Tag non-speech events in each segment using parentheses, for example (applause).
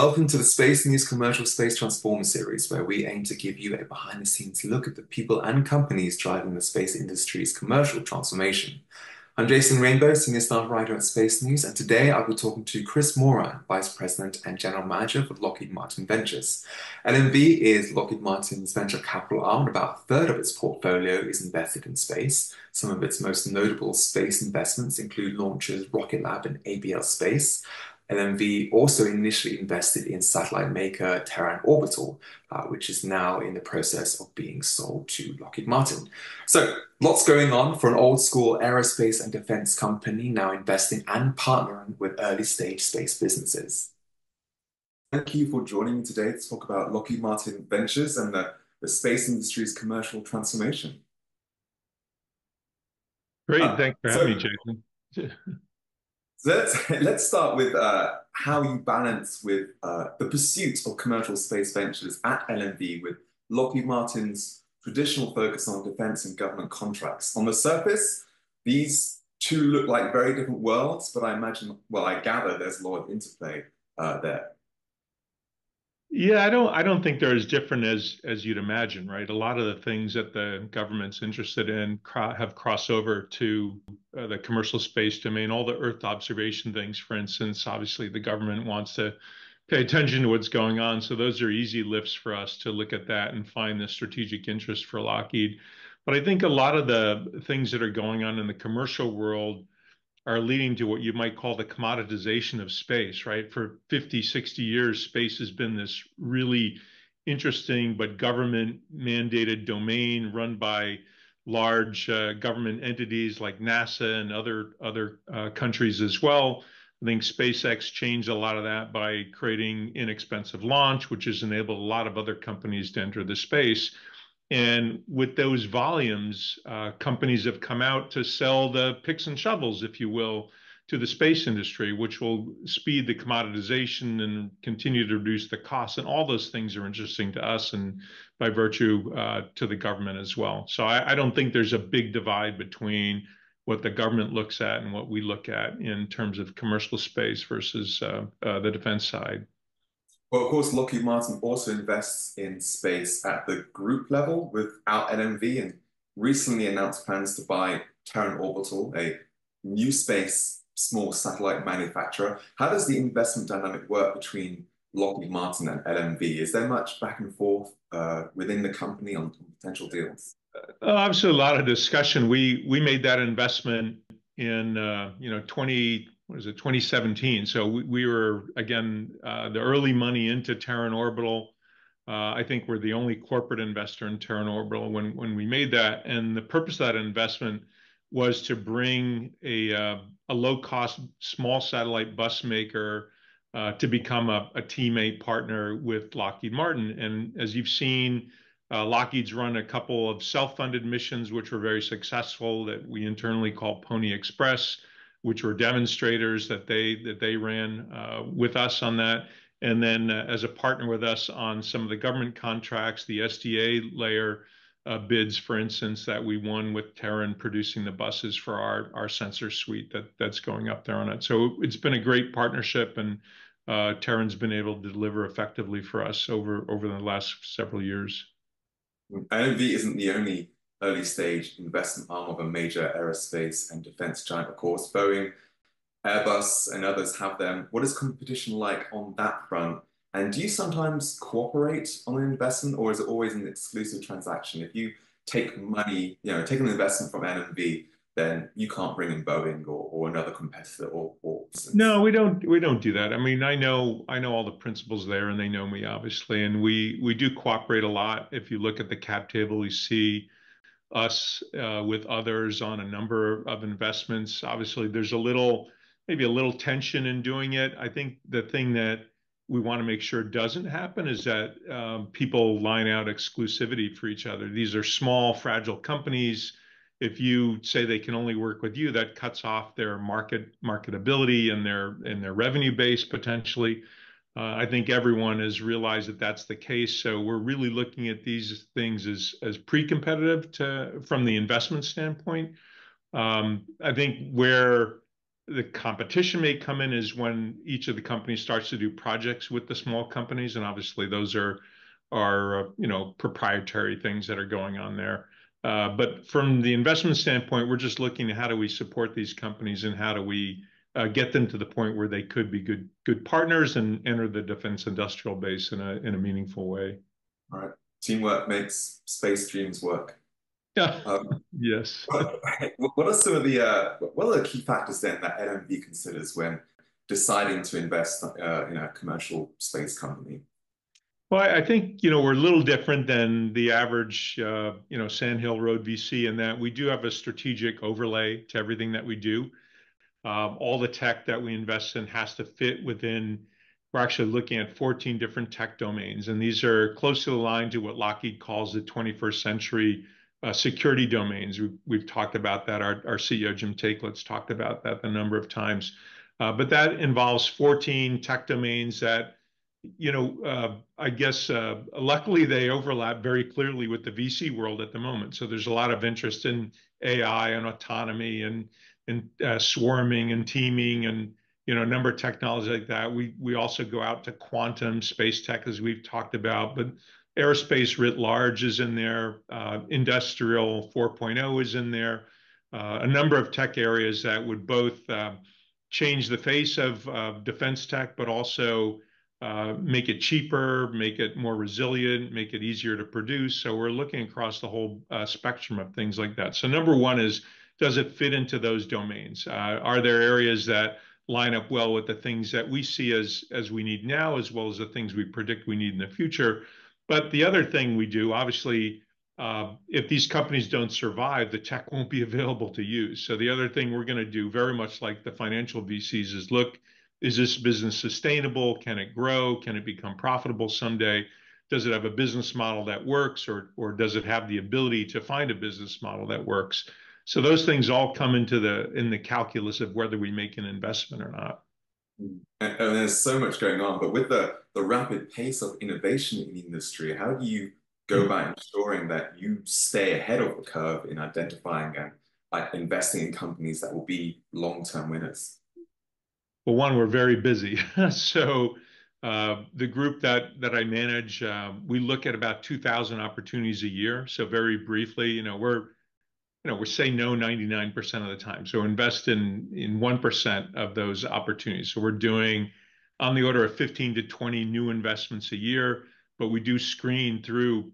Welcome to the Space News Commercial Space Transformer series, where we aim to give you a behind the scenes look at the people and companies driving the space industry's commercial transformation. I'm Jason Rainbow, Senior Staff Writer at Space News, and today I'll be talking to Chris Moran, Vice President and General Manager for Lockheed Martin Ventures. LMV is Lockheed Martin's venture capital arm, and about a third of its portfolio is invested in space. Some of its most notable space investments include launchers Rocket Lab and ABL Space, LMV also initially invested in satellite maker Terran Orbital, uh, which is now in the process of being sold to Lockheed Martin. So, lots going on for an old school aerospace and defense company now investing and partnering with early stage space businesses. Thank you for joining me today to talk about Lockheed Martin Ventures and the, the space industry's commercial transformation. Great. Uh, Thanks for having me, Jason. (laughs) So let's (laughs) let's start with uh, how you balance with uh, the pursuit of commercial space ventures at LMV with Lockheed Martin's traditional focus on defense and government contracts. On the surface, these two look like very different worlds, but I imagine, well, I gather there's a lot of interplay uh, there. Yeah, I don't I don't think they're as different as as you'd imagine, right? A lot of the things that the government's interested in cro- have crossover to uh, the commercial space domain. All the Earth observation things, for instance, obviously the government wants to pay attention to what's going on. So those are easy lifts for us to look at that and find the strategic interest for Lockheed. But I think a lot of the things that are going on in the commercial world are leading to what you might call the commoditization of space, right? For 50, 60 years, space has been this really interesting but government mandated domain run by large uh, government entities like NASA and other other uh, countries as well. I think SpaceX changed a lot of that by creating inexpensive launch, which has enabled a lot of other companies to enter the space. And with those volumes, uh, companies have come out to sell the picks and shovels, if you will, to the space industry, which will speed the commoditization and continue to reduce the costs. And all those things are interesting to us and by virtue uh, to the government as well. So I, I, don't think there's a big divide between what the government looks at and what we look at in terms of commercial space versus uh, uh the defense side. Well, of course, Lockheed Martin also invests in space at the group level without LMV and recently announced plans to buy Terran Orbital, a new space small satellite manufacturer. How does the investment dynamic work between Lockheed Martin and LMV? Is there much back and forth uh, within the company on potential deals? Uh, obviously, a lot of discussion. We we made that investment in uh, you know 20 what is it, 2017. So we, we were, again, uh, the early money into Terran Orbital. Uh, I think we're the only corporate investor in Terran Orbital when, when we made that. And the purpose of that investment was to bring a, uh, a low cost small satellite bus maker uh, to become a, a, teammate partner with Lockheed Martin. And as you've seen, uh, Lockheed's run a couple of self funded missions, which were very successful that we internally call Pony Express which were demonstrators that they that they ran uh, with us on that. And then uh, as a partner with us on some of the government contracts, the SDA layer uh, bids, for instance, that we won with Terran producing the buses for our our sensor suite that that's going up there on it. So it's been a great partnership, and uh, Terran's been able to deliver effectively for us over over the last several years. LMV isn't the only early stage investment arm of a major aerospace and defense giant, of course. Boeing, Airbus, and others have them. What is competition like on that front? And do you sometimes cooperate on an investment, or is it always an exclusive transaction? If you take money, you know, take an investment from LMV, then you can't bring in Boeing or, or another competitor or, or no, we don't we don't do that. I mean, I know I know all the principals there, and they know me obviously, and we we do cooperate a lot. If you look at the cap table, you see us uh, with others on a number of investments. Obviously, there's a little, maybe a little tension in doing it. I think the thing that we want to make sure doesn't happen is that um, people line out exclusivity for each other. These are small, fragile companies. If you say they can only work with you, that cuts off their market marketability and their and their revenue base potentially. Uh, I think everyone has realized that that's the case. So we're really looking at these things as as pre-competitive to from the investment standpoint. Um, I think where the competition may come in is when each of the companies starts to do projects with the small companies, and obviously those are are uh, you know proprietary things that are going on there. Uh, but from the investment standpoint, we're just looking at how do we support these companies and how do we uh, get them to the point where they could be good good partners and enter the defense industrial base in a in a meaningful way. All right, teamwork makes space dreams work. Yeah. Um, (laughs) yes. What, what, are some of the uh, what are the key factors then that LMV considers when deciding to invest uh, in a commercial space company? Well, I think you know we're a little different than the average uh, you know Sand Hill Road VC in that we do have a strategic overlay to everything that we do. Um, all the tech that we invest in has to fit within. We're actually looking at 14 different tech domains, and these are closely aligned to what Lockheed calls the 21st century uh, security domains. We've, we've, talked about that. Our, our CEO, Jim Taiclet's talked about that a number of times. Uh, but that involves 14 tech domains that, you know, uh, I guess uh, luckily they overlap very clearly with the VC world at the moment. So there's a lot of interest in AI and autonomy and, and uh, swarming and teaming and, you know, a number of technologies like that. We, we also go out to quantum space tech, as we've talked about, but aerospace writ large is in there, uh, industrial 4.0 is in there, uh, a number of tech areas that would both uh, change the face of defense tech, but also make it cheaper, make it more resilient, make it easier to produce. So we're looking across the whole spectrum of things like that. So number one is, does it fit into those domains? Are there areas that line up well with the things that we see as we need now, as well as the things we predict we need in the future? But the other thing we do, obviously, uh, if these companies don't survive, the tech won't be (laughs) available to use. So the other thing we're going to do, very much like the financial VCs, is look, is this business sustainable? Can it grow? Can it become profitable someday? Does it have a business model that works, or or does it have the ability to find a business model that works? So those things all come into the in the calculus of whether we make an investment or not. And, and, there's so much going on, but with the, the rapid pace of innovation in the industry, how do you go about ensuring that you stay ahead of the curve in identifying and uh, investing in companies that will be long-term winners? Well, one, we're very busy. (laughs) so uh, the group that that I manage, uh, we look at about 2,000 opportunities a year. So very briefly, you know, we're you know, we say no 99% of the time. So invest in in 1% of those opportunities. So we're doing on the order of 15 to 20 new investments a year, but we do screen through,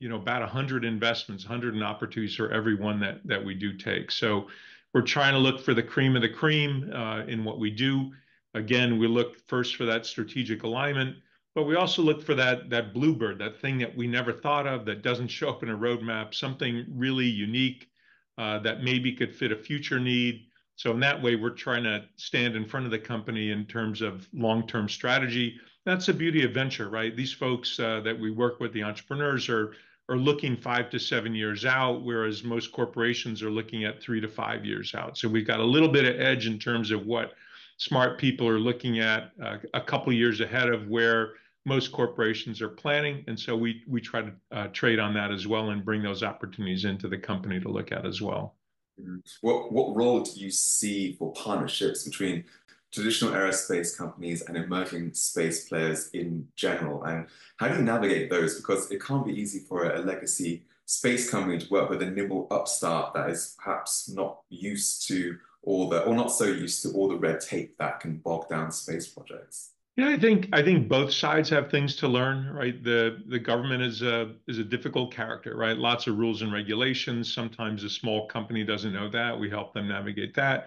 you know, about 100 investments, 100 opportunities for every one that that we do take. So we're trying to look for the cream of the cream uh, in what we do. Again, we look first for that strategic alignment, but we also look for that that bluebird, that thing that we never thought of that doesn't show up in a roadmap, something really unique that maybe could fit a future need. So in that way, we're trying to stand in front of the company in terms of long-term strategy. That's the beauty of venture, right? These folks uh, that we work with, the entrepreneurs, are are looking five to seven years out, whereas most corporations are looking at three to five years out. So we've got a little bit of edge in terms of what smart people are looking at uh, a couple years ahead of where most corporations are planning. And so we we try to uh, trade on that as well and bring those opportunities into the company to look at as well. Mm-hmm. What what role do you see for partnerships between traditional aerospace companies and emerging space players in general? And how do you navigate those? Because it can't be easy for a legacy space company to work with a nimble upstart that is perhaps not used to all the or not so used to all the red tape that can bog down space projects. Yeah, I think I think both sides have things to learn, right? The the government is a is a difficult character, right? Lots of rules and regulations. Sometimes a small company doesn't know that. We help them navigate that,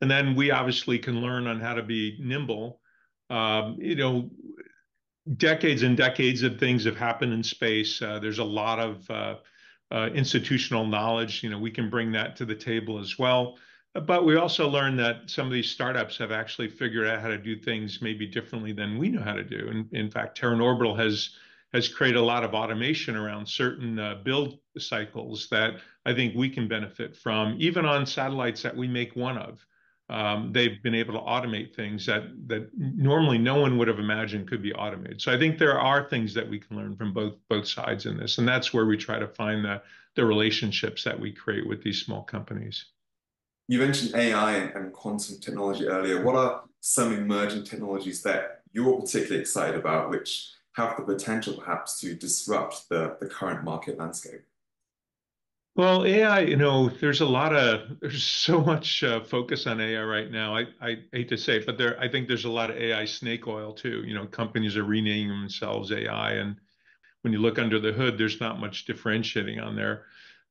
and then we obviously can learn on how to be nimble. Um, you know, decades and decades of things have happened in space. Uh, there's a lot of uh, uh, institutional knowledge. You know, we can bring that to the table as well. But we also learned that some of these startups have actually figured out how to do things maybe differently than we know how to do. And in fact, Terran Orbital has has created a lot of automation around certain uh, build cycles that I think we can benefit from, even on satellites that we make one of. Um, they've been able to automate things that that normally no one would have imagined could be automated. So I think there are things that we can learn from both both sides in this, and that's where we try to find the the relationships that we create with these small companies. You mentioned AI and, quantum technology earlier. What are some emerging technologies that you're particularly excited about, which have the potential perhaps to disrupt the, the current market landscape? Well, AI, you know, there's a lot of there's so much uh, focus on AI right now. I, I hate to say it, but there I think there's a lot of AI snake oil too. You know, companies are renaming themselves AI, and when you look under the hood, there's not much differentiating on there.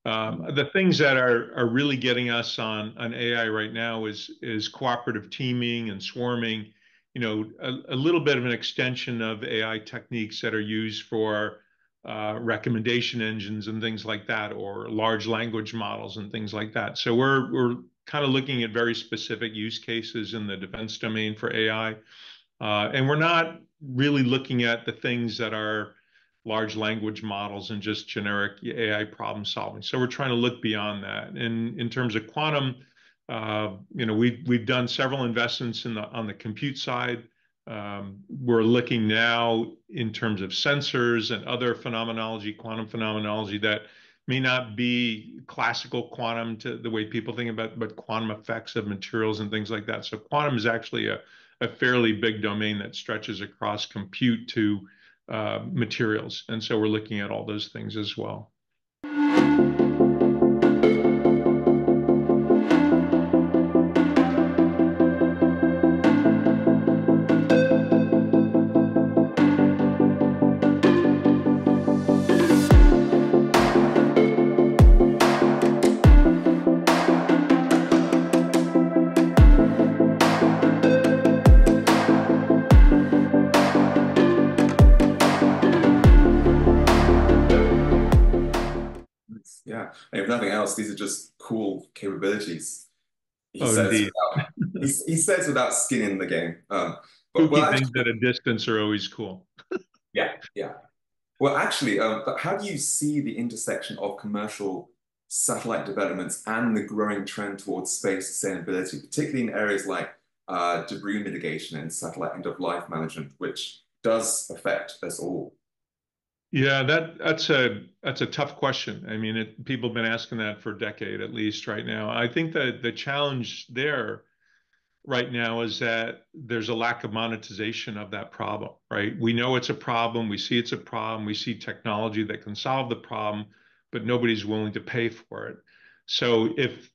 Um, the things that are are really getting us on on AI right now is is cooperative teaming and swarming. You know, a, a little bit of an extension of AI techniques that are used for uh, recommendation engines and things like that, or large language models and things like that. So we're we're kind of looking at very specific use cases in the defense domain for AI, uh, and we're not really looking at the things that are large language models and just generic AI problem solving. So we're trying to look beyond that. And in terms of quantum, uh, you know, we've we've done several investments in the on the compute side. Um, we're looking now in terms of sensors and other phenomenology, quantum phenomenology that may not be classical quantum to the way people think about, but quantum effects of materials and things like that. So quantum is actually a, a fairly big domain that stretches across compute to uh, materials. And so we're looking at all those things as well. And if nothing else, these are just cool capabilities. He, oh, says, without, he, he, says without skin in the game. Um, but well, things at a distance are always cool. (laughs) yeah, yeah. Well, actually, um, how do you see the intersection of commercial satellite developments and the growing trend towards space sustainability, particularly in areas like uh, debris mitigation and satellite end of life management, which does affect us all? Yeah, that that's a that's a tough question. I mean, it, people have been asking that for a decade at least right now. I think that the challenge there right now is that there's a lack of monetization of that problem, right? We know it's a problem, we see it's a problem, we see technology that can solve the problem, but nobody's willing to pay for it. So if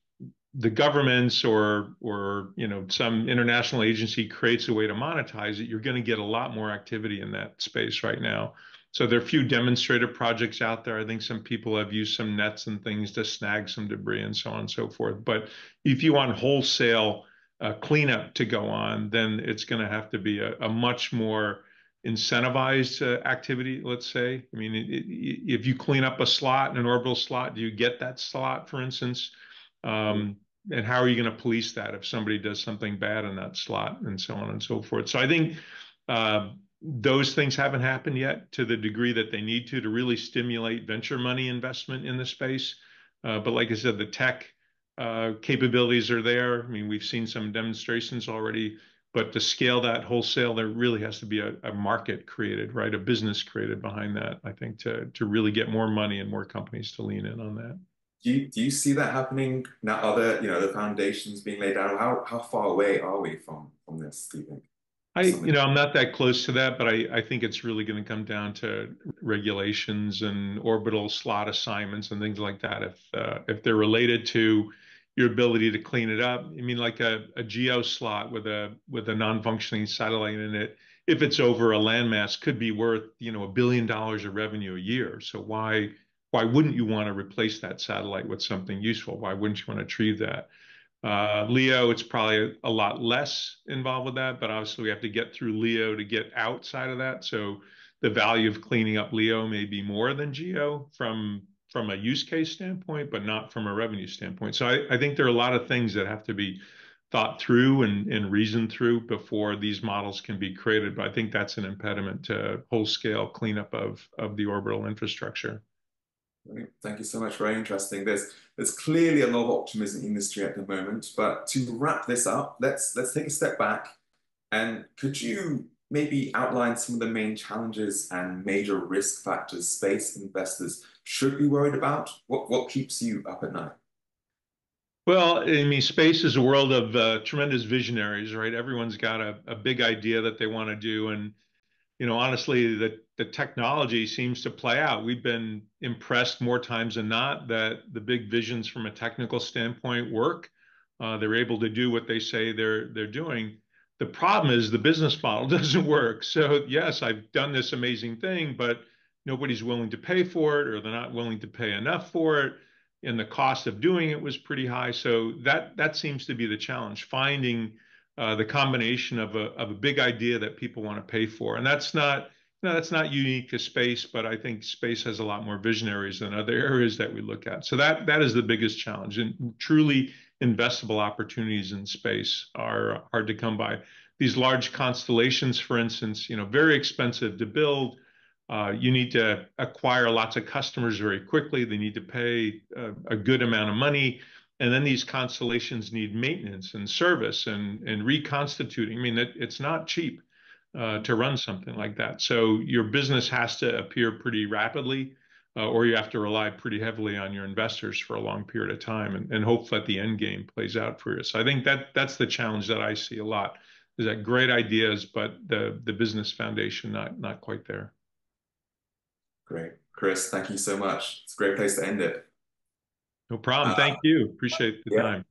the governments or or you know some international agency creates a way to monetize it, you're going to get a lot more activity in that space right now. So there are a few demonstrator projects out there. I think some people have used some nets and things to snag some debris and so on and so forth. But if you want wholesale uh, cleanup to go on, then it's going to have to be a, a much more incentivized uh, activity, let's say. I mean, it, it, if you clean up a slot, in an orbital slot, do you get that slot, for instance? Um, and how are you going to police that if somebody does something bad in that slot and so on and so forth? So I think uh, those things haven't happened yet to the degree that they need to to really stimulate venture money investment in the space. Uh, but like I said, the tech uh, capabilities are there. I mean, we've seen some demonstrations already, but to scale that wholesale, there really has to be a, a market created, right? A business created behind that, I think, to to really get more money and more companies to lean in on that. Do you, do you see that happening now? Other, you know, the foundations being laid out. How how far away are we from from this? Do you think? I, you know, I'm not that close to that, but I, I think it's really going to come down to regulations and orbital slot assignments and things like that. If uh, if they're related to your ability to clean it up, I mean, like a, a geo slot with a with a non-functioning satellite in it, if it's over a landmass, could be worth you know a billion dollars of revenue a year. So why why wouldn't you want to replace that satellite with something useful? Why wouldn't you want to retrieve that? Uh, LEO, it's probably a lot less involved with that, but obviously we have to get through LEO to get outside of that. So the value of cleaning up LEO may be more than GEO from from a use case standpoint, but not from a revenue standpoint. So I, I think there are a lot of things that have to be thought through and, and reasoned through before these models can be created. But I think that's an impediment to whole scale cleanup of of the orbital infrastructure. Thank you so much. Very interesting. There's there's clearly a lot of optimism in the industry at the moment. But to wrap this up, let's let's take a step back. And could you maybe outline some of the main challenges and major risk factors space investors should be worried about? What what keeps you up at night? Well, I mean, space is a world of uh, tremendous visionaries, right? Everyone's got a, a big idea that they want to do, and you know, honestly, the the technology seems to play out. We've been impressed more times than not that the big visions from a technical standpoint work. Uh, they're able to do what they say they're they're doing. The problem is the business model (laughs) doesn't work. So yes, I've done this amazing thing, but nobody's willing to pay for it, or they're not willing to pay enough for it, and the cost of doing it was pretty high. So that that seems to be the challenge: finding uh, the combination of a of a big idea that people want to pay for, and that's not no, that's not unique to space, but I think space has a lot more visionaries than other (laughs) areas that we look at. So that that is the biggest challenge, and truly investable opportunities in space are hard to come by. These large constellations, for instance, you know, very expensive to build. Uh, you need to acquire lots of customers very quickly. They need to pay a, a good amount of money and then these constellations need maintenance and service and and reconstituting. I mean, it, it's not cheap uh, to run something like that. So your business has to appear pretty rapidly, uh, or you have to rely pretty heavily on your investors for a long period of time, and, and hope that the end game plays out for you. So I think that that's the challenge that I see a lot. Is that great ideas, but the the business foundation not not quite there. Great, Chris. Thank you so much. It's a great place to end it. No problem. Uh, Thank you. Appreciate the yeah. time.